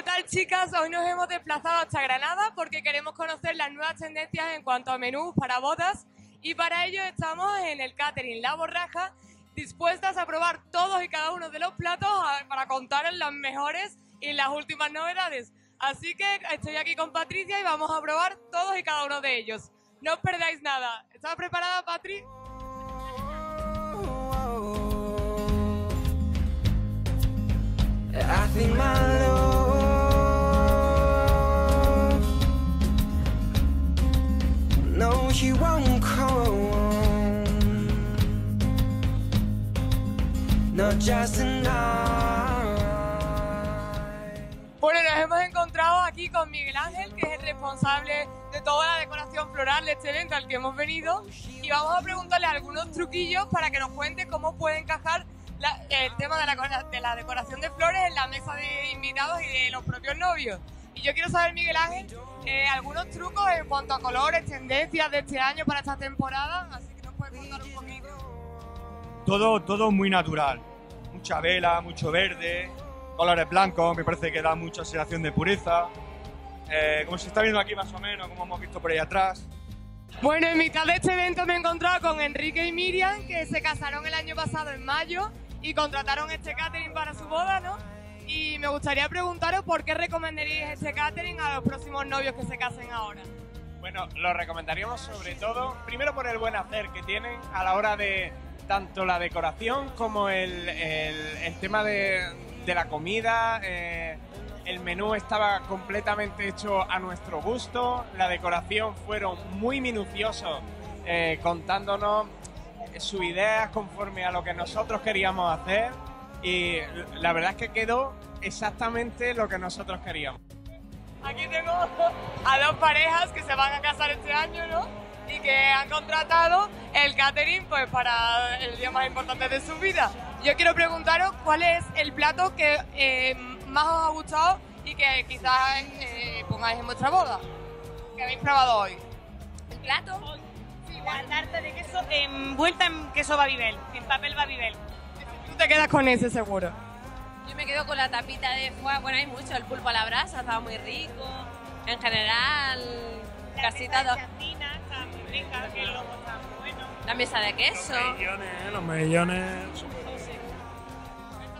¿Qué tal chicas? Hoy nos hemos desplazado hasta Granada porque queremos conocer las nuevas tendencias en cuanto a menús para bodas y para ello estamos en el catering La Borraja dispuestas a probar todos y cada uno de los platos para contaros las mejores y las últimas novedades. Así que estoy aquí con Patricia y vamos a probar todos y cada uno de ellos. No os perdáis nada. ¿Estás preparada, Patri? Bueno, nos hemos encontrado aquí con Miguel Ángel, que es el responsable de toda la decoración floral de este evento al que hemos venido. Y vamos a preguntarle algunos truquillos para que nos cuente cómo puede encajar la- el tema de la, de la decoración de flores en la mesa de invitados y de los propios novios. Y yo quiero saber, Miguel Ángel, eh, algunos trucos en cuanto a colores, tendencias de este año para esta temporada. Así que nos puedes contar un poquito. Todo, todo muy natural. Mucha vela, mucho verde, colores blancos, me parece que da mucha sensación de pureza. Eh, como se está viendo aquí más o menos, como hemos visto por ahí atrás. Bueno, en mitad de este evento me he encontrado con Enrique y Miriam, que se casaron el año pasado en mayo y contrataron este catering para su boda, ¿no? Y me gustaría preguntaros por qué recomendaríais este catering a los próximos novios que se casen ahora. Bueno, lo recomendaríamos sobre todo, primero por el buen hacer que tienen a la hora de tanto la decoración como el, el- tema de, de la comida. eh, el menú estaba completamente hecho a nuestro gusto, la decoración fueron muy minuciosos eh, contándonos sus ideas conforme a lo que nosotros queríamos hacer y la verdad es que quedó exactamente lo que nosotros queríamos. Aquí tengo a dos parejas que se van a casar este año, ¿no? Y que han contratado el catering pues para el día más importante de su vida. Yo quiero preguntaros cuál es el plato que eh, más os ha gustado y que quizás eh, pongáis en vuestra boda. Que habéis probado hoy. ¿El plato? La tarta de queso envuelta en queso Babybel, en papel Babybel. Tú te quedas con ese seguro. Yo me quedo con la tapita de foie. Bueno, hay mucho. El pulpo a la brasa estaba muy rico. En general, casi todo. Chatina, está muy rica, que el lomo está muy bueno. La mesa de queso. los mellones.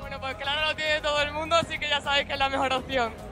Bueno, pues claro, lo tiene todo el mundo, así que ya sabéis que es la mejor opción.